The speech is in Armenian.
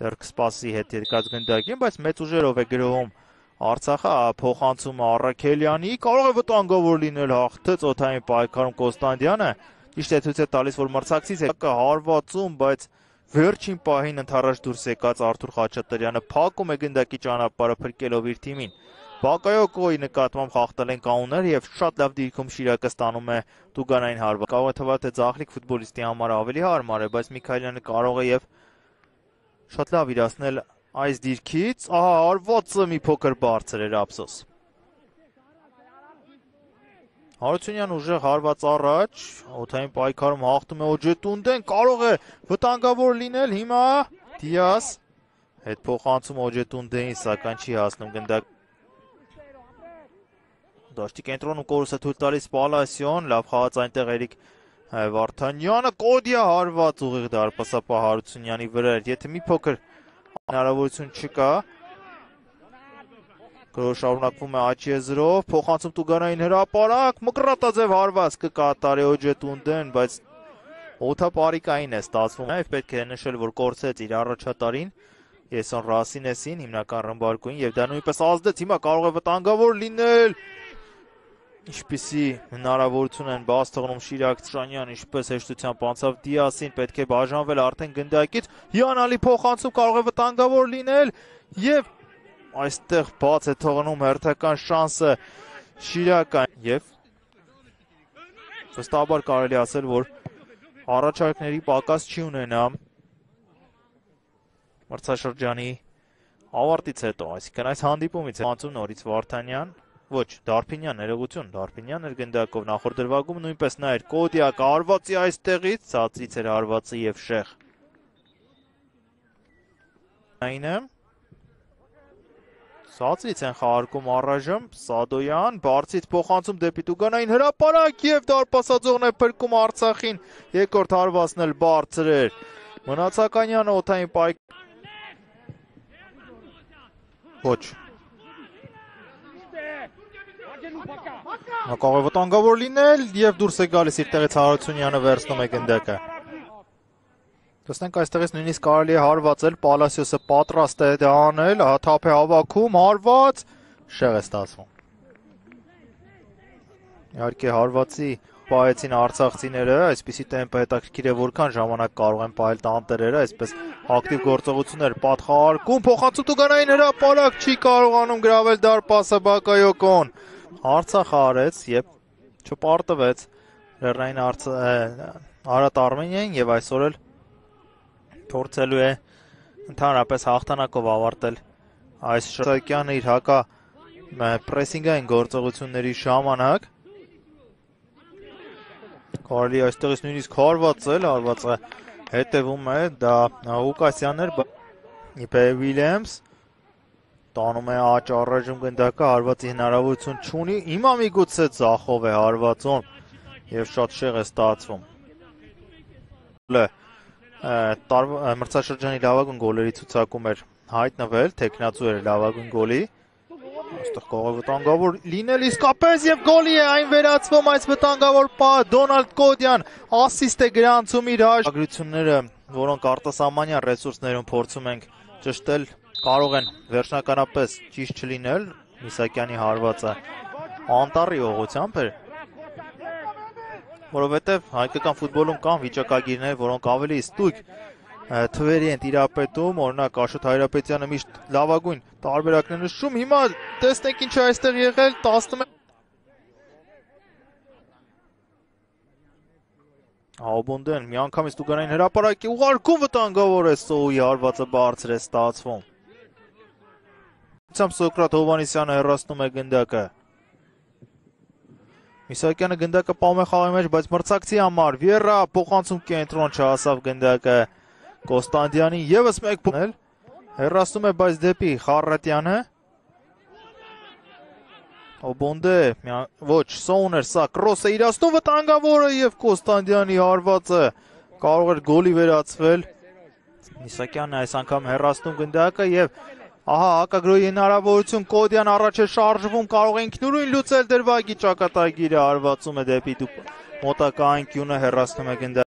դեռ կսպասի հետ երկած գնդակին, բայց մեծ ուժերով է գրոհում Արցախը փոխանցում Առաքելյանի, կարող է վտանգավոր լինել հաղթեց օթային պայքարում Կոստանդյանը։ Ճիշտ է ցույց է տալիս, որ մրցակցից է հարվածում, բայց վերջին պահին ընթരാճ դուրս եկած Արթուր Խաչատրյանը փակում է գնդակի ճանապարհը փրկելով իր թիմին։ Բակայոկոյի նկատմամբ խախտել են կանոններ եւ շատ լավ դիրքում Շիրակը ստանում է Տուգանային հարված։ Կարող է թվալ թե Ձախլիկ ֆուտբոլիստի համար ավելի հարմար է, բայց Միքայելյանը կարող է եւ շատ լավ իրացնել այս դիրքից, ահա արվածը մի փոքր բարձր էր ափսոս։ Հարությունյան ուժեղ հարված առաջ, օթային պայքարում հաղթում է Օջետունդեն, կարող է վտանգավոր լինել հիմա Դիաս հետ փոխանցում Օջետունդեին, սակայն չի հասնում գնդակ Դաշտի կենտրոնում կորուսը թույլ տալիս Պալասյոն, լավ խաղաց այնտեղ Էրիկ Վարդանյանը, Կոդիա հարված ուղիղ դարպասապահ Հարությունյանի վրա էր։ Եթե մի փոքր հնարավորություն չկա։ Գրո շարունակվում է Աչիեզրով, փոխանցում Տուգանային հրապարակ, Մկրատաձև հարված կկատարի Օջետունդեն, բայց օթապարիկային է ստացվում։ Այլ պետք է նշել, որ կորցեց իր առաջատարին Եսոն Ռասինեսին, հիմնական ռմբարկուին եւ դա նույնպես ազդեց։ Հիմա կարող է վտանգավոր լինել ինչպիսի հնարավորություն են բաց թողնում Շիրակ Տրանյան, ինչպես հեշտությամբ անցավ Դիասին, պետք է բաժանվել արդեն գնդակից, հիանալի փոխանցում կարող է վտանգավոր լինել եւ այստեղ բաց է թողնում հերթական շանսը Շիրական եւ վստահաբար կարելի ասել, որ առաջարկների պակաս չի ունենա մրցաշրջանի ավարտից հետո, այսինքն այս հանդիպումից անցում նորից Վարդանյան Ոչ, Դարփինյան, ներողություն, Դարփինյան էր գնդակով նախորդ դրվագում նույնպես նա էր Կոդիա կարվածի այստեղից, ցածից էր հարվածը եւ շեղ։ Այնը Սացից են խաղարկում առայժմ Սադոյան, բարձից փոխանցում դեպի Տուգանային հրապարակ եւ դարպասաձողն է փրկում Արցախին։ Երկրորդ հարվածն էլ բարձր էր։ Մնացականյանը օթային պայք Ոչ, Նա կարող է վտանգավոր լինել եւ դուրս է գալիս իր տեղից Հարությունյանը վերցնում է գնդակը։ Տեսնենք այստեղից նույնիսկ կարելի է հարվածել, Պալասիոսը պատրաստ է դա անել, թափ է հավաքում, հարված, շեղ է ստացվում։ Իհարկե հարվածի պահեցին արցախցիները, այսպիսի տեմպը հետաքրքիր է որքան ժամանակ կարող են պահել տանտերերը, այսպես ակտիվ գործողություններ պատխաղարկում, փոխանցում Տուգանային հրապարակ չի կարողանում գրավել դարպասը Բակայոկոն։ Արցախը արեց եւ չպարտվեց Լեռնային Արարատ Արմենիային եւ այսօր էլ փորձելու է ընդհանրապես հաղթանակով ավարտել այս շրջակյանը իր հակա պրեսինգային գործողությունների ժամանակ կարելի այստեղից նույնիսկ հարվածել, հարվածը հետևում է դա Ուկասյանն էր Իպե Վիլյամս տանում է աճ առայժմ գնդակը հարվածի հնարավորություն չունի հիմա միգուցե ծախով է հարվածում եւ շատ շեղ է ստացվում մրցաշրջանի լավագույն գոլերի ցուցակում էր հայտնվել տեխնացու էր լավագույն գոլի Այստեղ կարող է վտանգավոր լինել իսկապես եւ գոլի է այն վերածվում այս վտանգավոր պահ Դոնալդ Կոդյան ասիստ է գրանցում իր հաշվագրությունները, որոնք արտասահմանյան ռեսուրսներում փորձում ենք ճշտել կարող են վերջնականապես ճիշտ չլինել Միսակյանի հարվածը անտարի ուղությամբ էր որովհետև հայկական ֆուտբոլում կան վիճակագիրներ, որոնք ավելի ստույգ թվերի են տիրապետում, օրինակ Աշոտ Հայրապետյանը միշտ լավագույն տարբերակն է նշում։ Հիմա տեսնենք ինչ է այստեղ եղել 11 Աբոնդեն միանգամից դուգանային հրաապարակի ուղարկում վտանգավոր է Սոուի հարվածը բարձր է ստացվում Ցամ Սոկրատ Հովանեսյանը հեռացնում է գնդակը։ Միսակյանը գնդակը պահում է խաղի մեջ, բայց մրցակցի համար Վիերա փոխանցում կենտրոն չհասավ գնդակը Կոստանդյանին եւս մեկ փոնել հեռացնում է, բայց դեպի Խարատյանը Օբոնդե, ոչ, Սոուներ, սա կրոս է իրացնում վտանգավորը եւ Կոստանդյանի հարվածը կարող էր գոլի վերածվել։ Միսակյանը այս անգամ հեռացնում գնդակը եւ Ահա հակագրոյի հնարավորություն Կոդյան առաջ է շարժվում, կարող է ինքնուրույն լուծել դրվագի ճակատագիրը, արվածում է դեպի մոտակա անկյունը հեռացնում է գնդա